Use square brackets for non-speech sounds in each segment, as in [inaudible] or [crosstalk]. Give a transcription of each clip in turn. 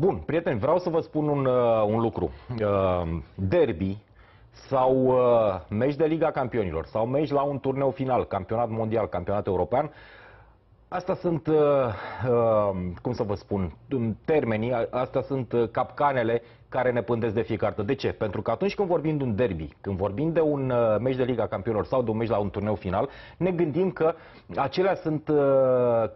Bun, prieteni, vreau să vă spun un, uh, un lucru. Uh, derby sau uh, meci de Liga Campionilor sau meci la un turneu final, campionat mondial, campionat european, Asta sunt, uh, uh, cum să vă spun, termenii, astea sunt uh, capcanele care ne pândesc de fiecare dată. De ce? Pentru că atunci când vorbim de un derby, când vorbim de un uh, meci de Liga Campionilor sau de un meci la un turneu final, ne gândim că acelea sunt uh,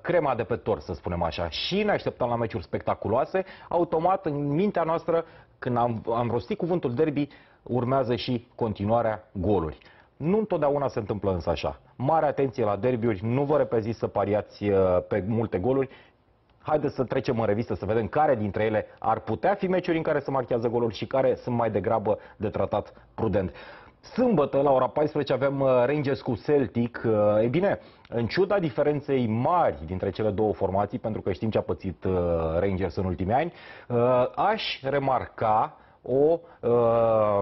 crema de pe tor, să spunem așa. Și ne așteptăm la meciuri spectaculoase, automat în mintea noastră, când am, am rostit cuvântul derby, urmează și continuarea goluri. Nu întotdeauna se întâmplă însă așa. Mare atenție la derbiuri, nu vă repeziți să pariați uh, pe multe goluri. Haideți să trecem în revistă să vedem care dintre ele ar putea fi meciuri în care se marchează goluri și care sunt mai degrabă de tratat prudent. Sâmbătă, la ora 14, avem uh, Rangers cu Celtic. Uh, e bine, în ciuda diferenței mari dintre cele două formații, pentru că știm ce a pățit Rangers în ultimii ani, aș remarca o, uh,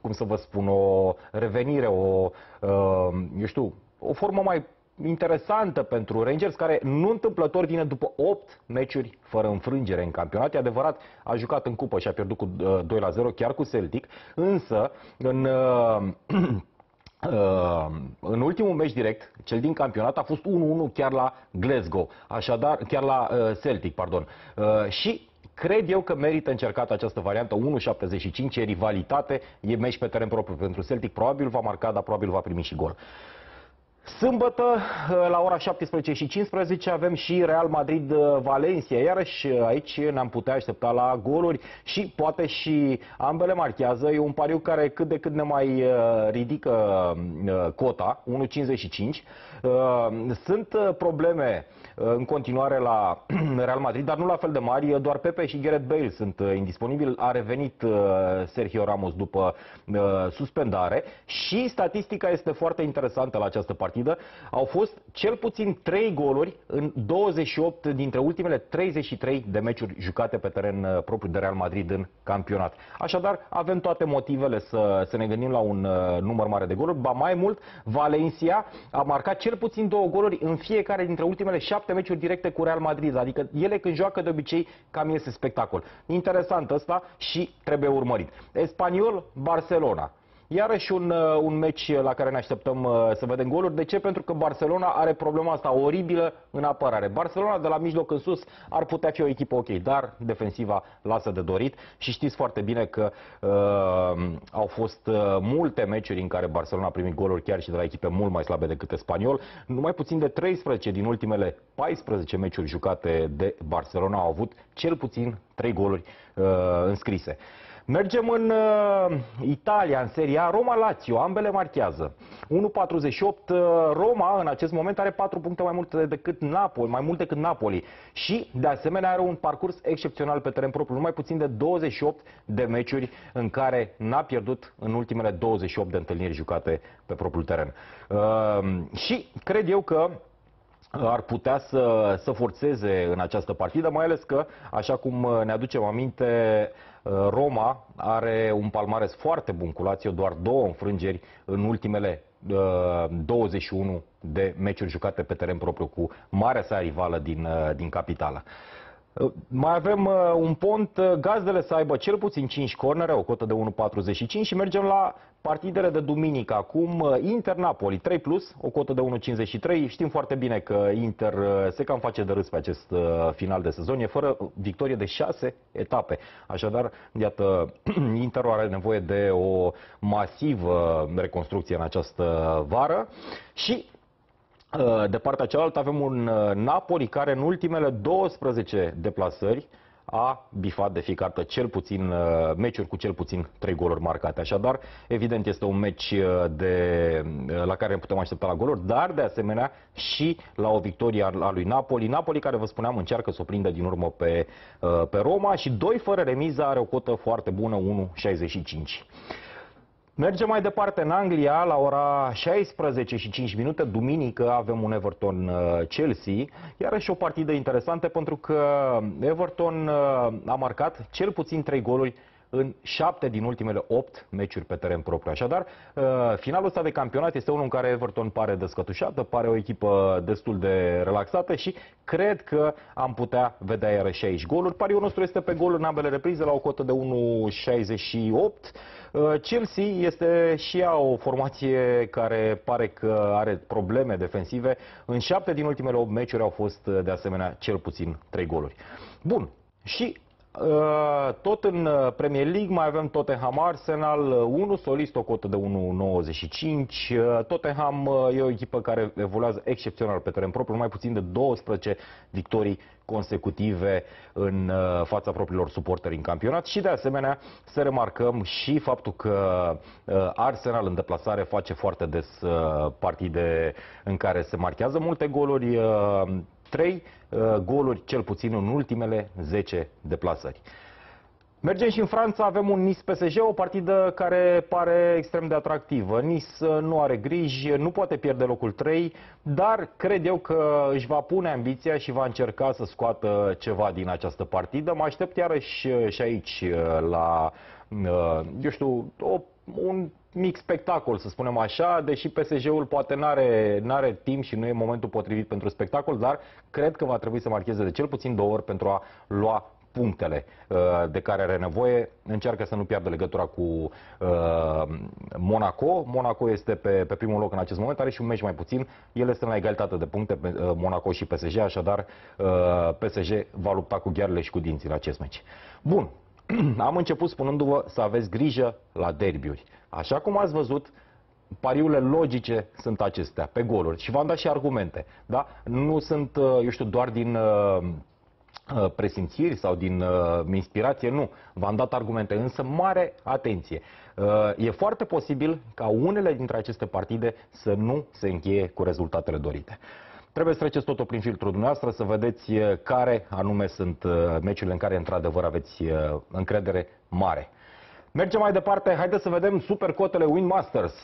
cum să vă spun, o revenire, o, uh, eu știu, o formă mai interesantă pentru Rangers, care nu întâmplător vine după 8 meciuri fără înfrângere în campionat. E adevărat, a jucat în cupă și a pierdut cu 2 uh, la 0, chiar cu Celtic, însă în uh, Uh, în ultimul meci direct, cel din campionat, a fost 1-1 chiar la Glasgow, așadar, chiar la uh, Celtic, pardon. Uh, și Cred eu că merită încercat această variantă 1.75, e rivalitate, e meci pe teren propriu pentru Celtic, probabil va marca, dar probabil va primi și gol. Sâmbătă, la ora 17 și 15, avem și Real Madrid-Valencia. Iarăși aici ne-am putea aștepta la goluri și poate și ambele marchează. E un pariu care cât de cât ne mai uh, ridică uh, cota, 1.55. Uh, sunt probleme în continuare la [clears throat] Real Madrid, dar nu la fel de mari. Doar Pepe și Gareth Bale sunt indisponibili. A revenit Sergio Ramos după suspendare și statistica este foarte interesantă la această partidă partidă, au fost cel puțin 3 goluri în 28 dintre ultimele 33 de meciuri jucate pe teren uh, propriu de Real Madrid în campionat. Așadar, avem toate motivele să, să ne gândim la un uh, număr mare de goluri. Ba mai mult, Valencia a marcat cel puțin două goluri în fiecare dintre ultimele șapte meciuri directe cu Real Madrid. Adică ele când joacă de obicei cam iese spectacol. Interesant ăsta și trebuie urmărit. Espaniol, Barcelona. Iarăși un, uh, un meci la care ne așteptăm uh, să vedem goluri. De ce? Pentru că Barcelona are problema asta oribilă în apărare. Barcelona de la mijloc în sus ar putea fi o echipă ok, dar defensiva lasă de dorit și știți foarte bine că uh, au fost uh, multe meciuri în care Barcelona a primit goluri chiar și de la echipe mult mai slabe decât Spaniol. Numai puțin de 13 din ultimele 14 meciuri jucate de Barcelona au avut cel puțin 3 goluri uh, înscrise. Mergem în uh, Italia, în Seria Roma-Lazio, ambele marchează. 1.48, uh, Roma în acest moment are 4 puncte mai multe decât Napoli, mai multe decât Napoli. Și, de asemenea, are un parcurs excepțional pe teren propriu, numai puțin de 28 de meciuri în care n-a pierdut în ultimele 28 de întâlniri jucate pe propriul teren. Uh, și cred eu că ar putea să, să forțeze în această partidă, mai ales că, așa cum ne aducem aminte, Roma are un palmares foarte bun cu Lazio, doar două înfrângeri în ultimele 21 de meciuri jucate pe teren propriu cu marea sa rivală din, din capitală. Mai avem uh, un pont, uh, gazdele să aibă cel puțin 5 cornere, o cotă de 1,45 și mergem la partidele de duminică. Acum uh, Inter-Napoli 3+, plus, o cotă de 1,53. Știm foarte bine că Inter se cam face de râs pe acest final de sezon. E fără victorie de 6 etape. Așadar, iată, [clears throat] Inter are nevoie de o masivă reconstrucție în această vară și Uh, de partea cealaltă avem un uh, Napoli care în ultimele 12 deplasări a bifat de fiecare dată cel puțin uh, meciuri cu cel puțin 3 goluri marcate. Așadar, evident este un meci de, la care ne putem aștepta la goluri, dar de asemenea și la o victorie a lui Napoli. Napoli care, vă spuneam, încearcă să o prindă din urmă pe, pe Roma și doi fără remiză are o cotă foarte bună, 1,65. Mergem mai departe în Anglia, la ora 16 și 5 minute, duminică, avem un Everton-Chelsea, uh, iarăși o partidă interesantă pentru că Everton uh, a marcat cel puțin 3 goluri în șapte din ultimele opt meciuri pe teren propriu. Așadar, uh, finalul ăsta de campionat este unul în care Everton pare descătușată, pare o echipă destul de relaxată și cred că am putea vedea iarăși aici goluri. Pariul nostru este pe gol în ambele reprize la o cotă de 1,68. Uh, Chelsea este și ea o formație care pare că are probleme defensive. În șapte din ultimele 8 meciuri au fost uh, de asemenea cel puțin 3 goluri. Bun. Și Uh, tot în uh, Premier League mai avem Tottenham Arsenal 1, uh, solist o cotă de 1,95. Tottenham e o echipă care evoluează excepțional pe teren propriu, mai puțin de 12 victorii consecutive în fața propriilor suporteri în campionat și de asemenea să remarcăm și faptul că Arsenal în deplasare face foarte des partide în care se marchează multe goluri 3 uh, goluri cel puțin în ultimele 10 deplasări. Mergem și în Franța, avem un Nice-PSG, o partidă care pare extrem de atractivă. Nice uh, nu are griji, nu poate pierde locul 3, dar cred eu că își va pune ambiția și va încerca să scoată ceva din această partidă. Mă aștept iarăși uh, și aici la, eu știu, o, un mic spectacol, să spunem așa, deși PSG-ul poate nu are are timp și nu e momentul potrivit pentru spectacol, dar cred că va trebui să marcheze de cel puțin două ori pentru a lua punctele uh, de care are nevoie. Încearcă să nu piardă legătura cu uh, Monaco. Monaco este pe, pe primul loc în acest moment, are și un meci mai puțin. El este la egalitate de puncte, uh, Monaco și PSG, așadar uh, PSG va lupta cu ghearele și cu dinții la acest meci. Bun, [clears throat] am început spunându-vă să aveți grijă la derbiuri. Așa cum ați văzut, pariurile logice sunt acestea, pe goluri. Și v-am dat și argumente. Da? Nu sunt, uh, eu știu, doar din uh, uh, presimțiri sau din inspirație, nu. V-am dat argumente, însă mare atenție. E foarte posibil ca unele dintre aceste partide să nu se încheie cu rezultatele dorite. Trebuie să treceți totul prin filtrul dumneavoastră, să vedeți care anume sunt meciurile în care într-adevăr aveți încredere mare. Mergem mai departe, haideți să vedem supercotele Win Masters.